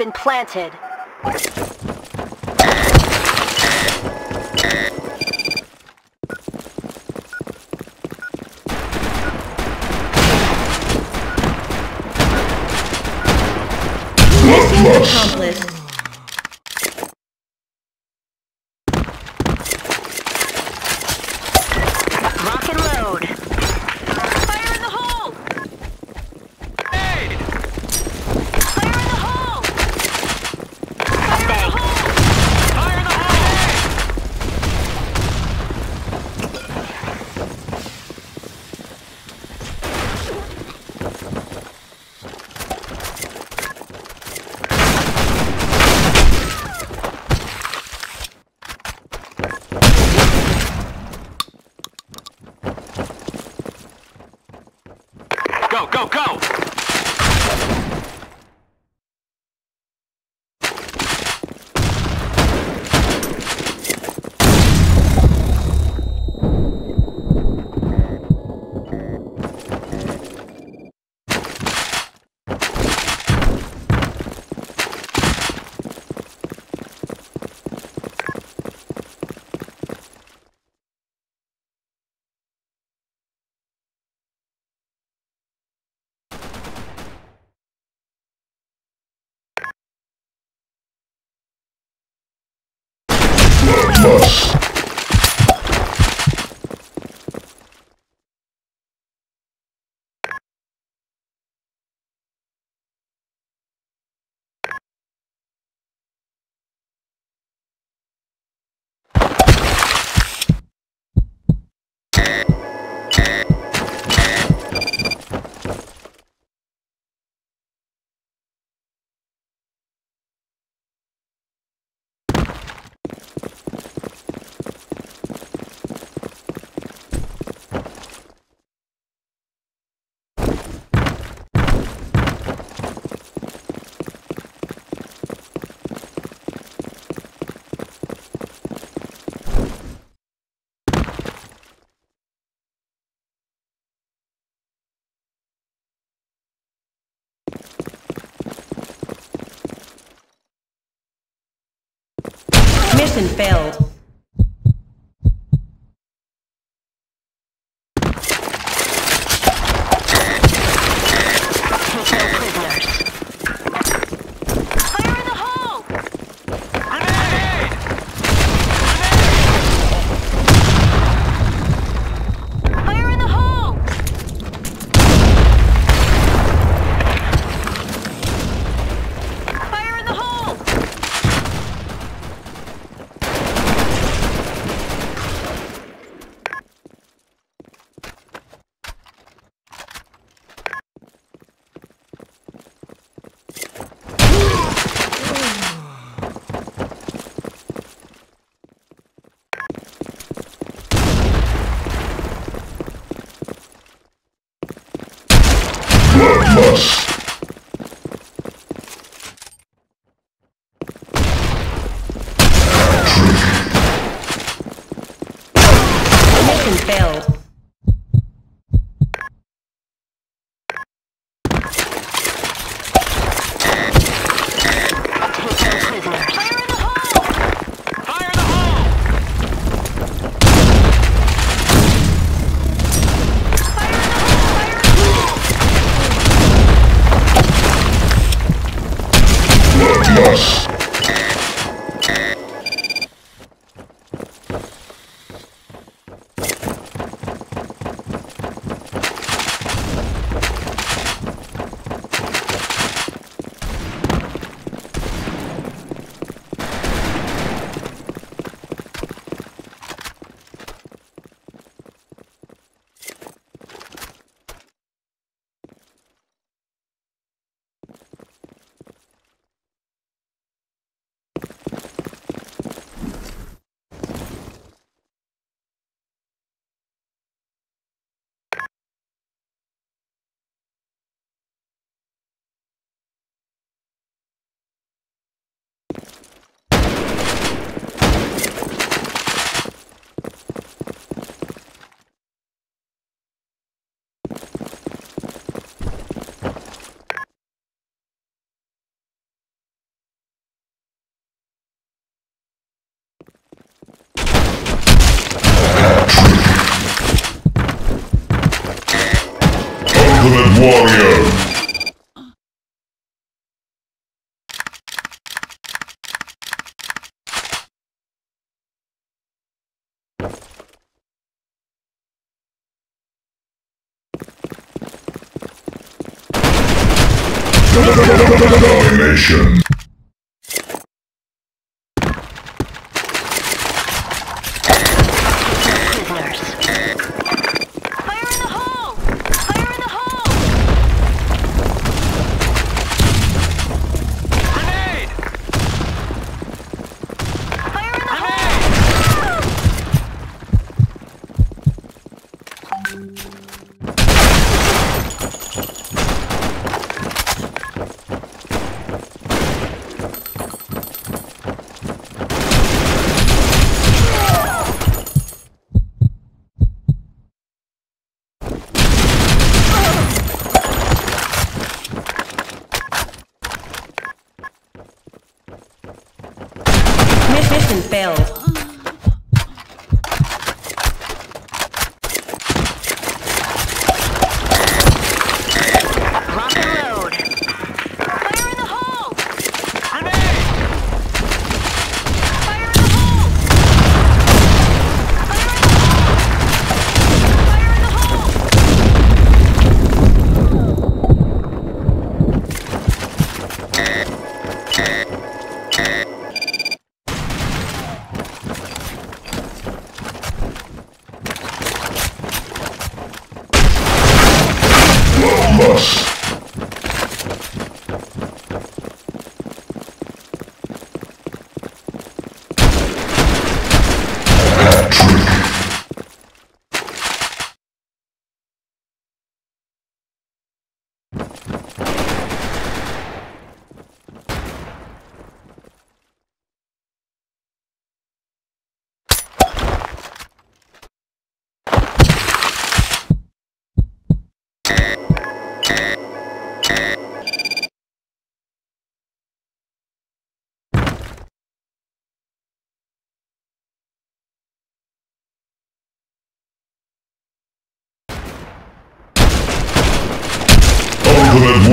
been planted. Mission accomplished. Go, go, go! Mission failed. warrior. Domination.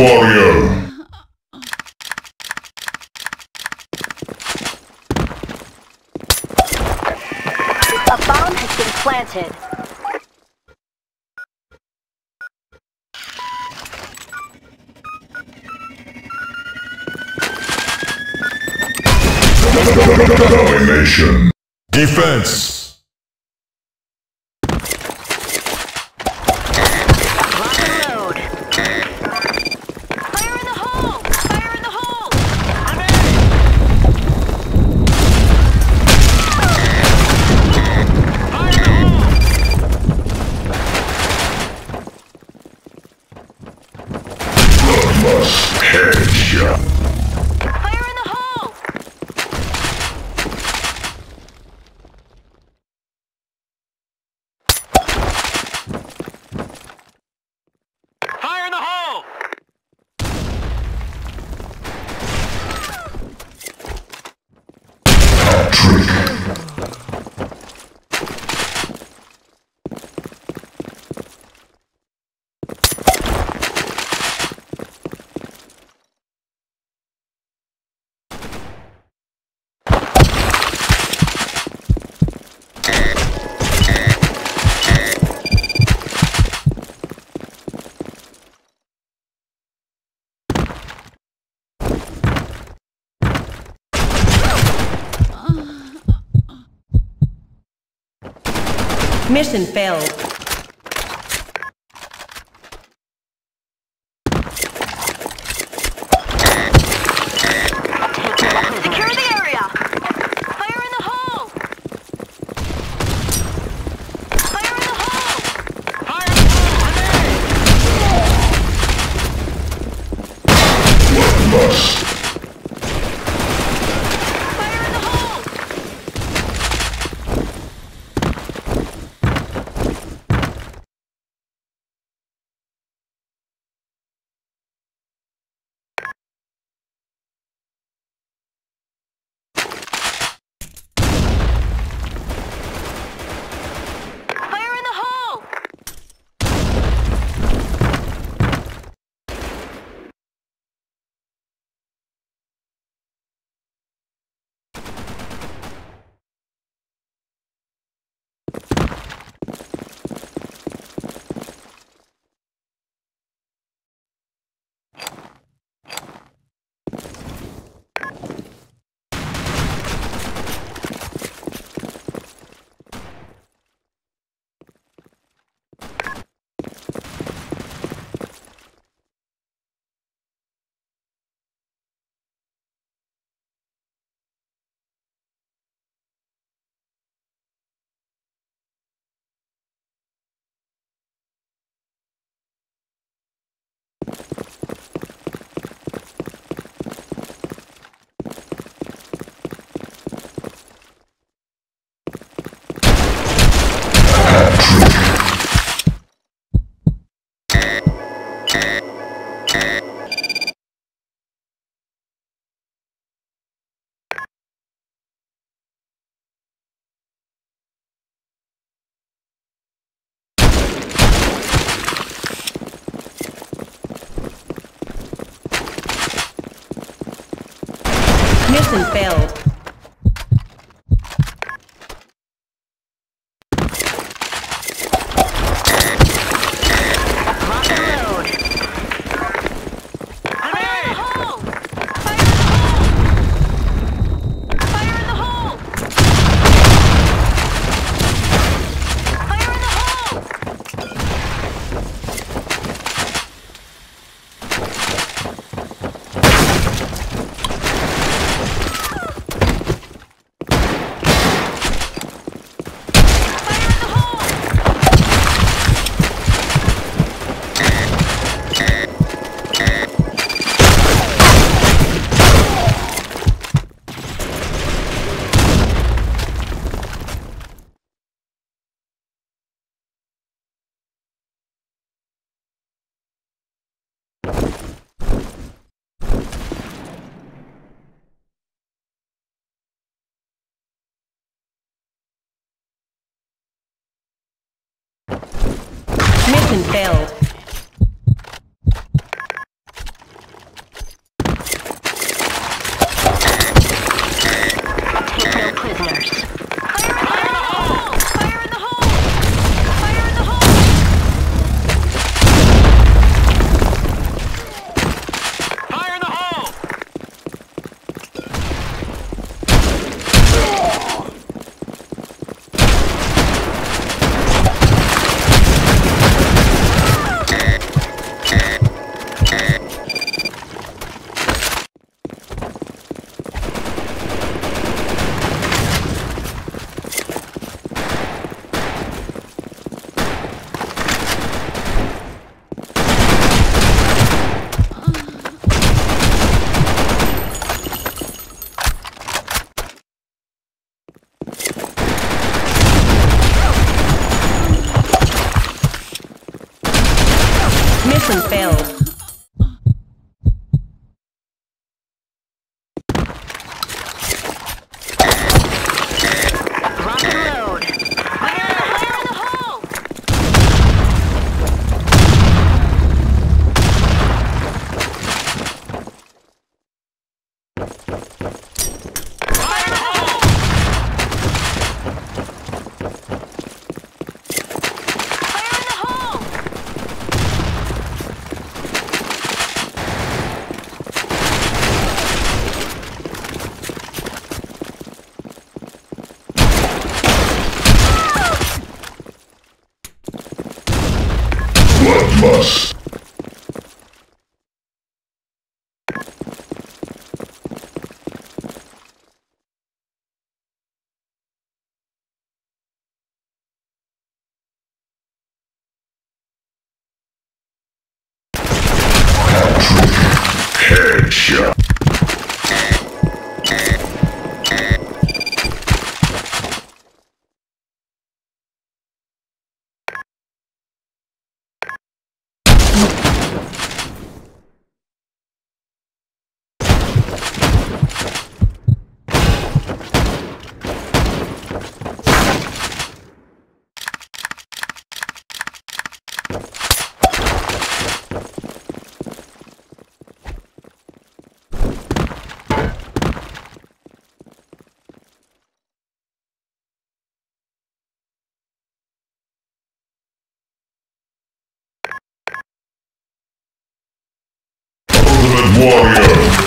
warrior! A bomb has been planted. Domination. Defense. Mission failed. Failed. Failed. Warrior.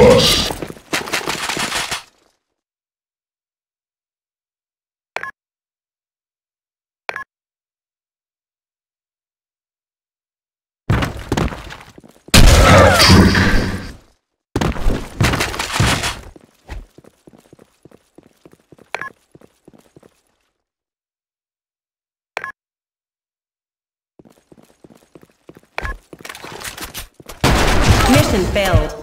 Bloodlust. Mission failed.